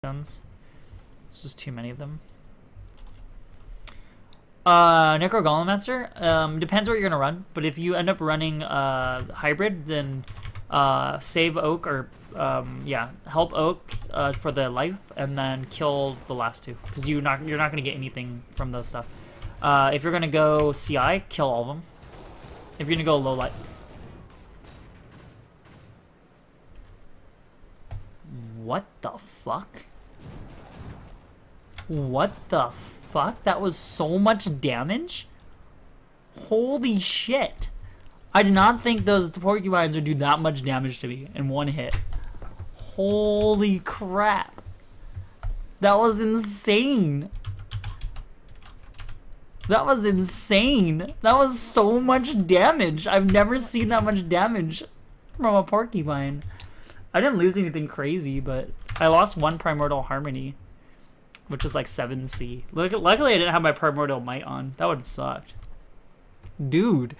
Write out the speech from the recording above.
guns. It's just too many of them. Uh, Necro Golemmancer, um, depends what you're gonna run, but if you end up running uh, hybrid, then uh, save Oak or um, yeah, help Oak uh, for the life, and then kill the last two because you not you're not gonna get anything from those stuff. Uh, if you're gonna go CI, kill all of them. If you're gonna go low light, what the fuck? What the fuck? That was so much damage? Holy shit. I did not think those porcupines would do that much damage to me in one hit. Holy crap. That was insane. That was insane. That was so much damage. I've never seen that much damage from a porcupine. I didn't lose anything crazy, but I lost one Primordial Harmony, which was like 7C. Luckily, I didn't have my Primordial Might on. That would have sucked. Dude,